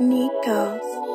Nico.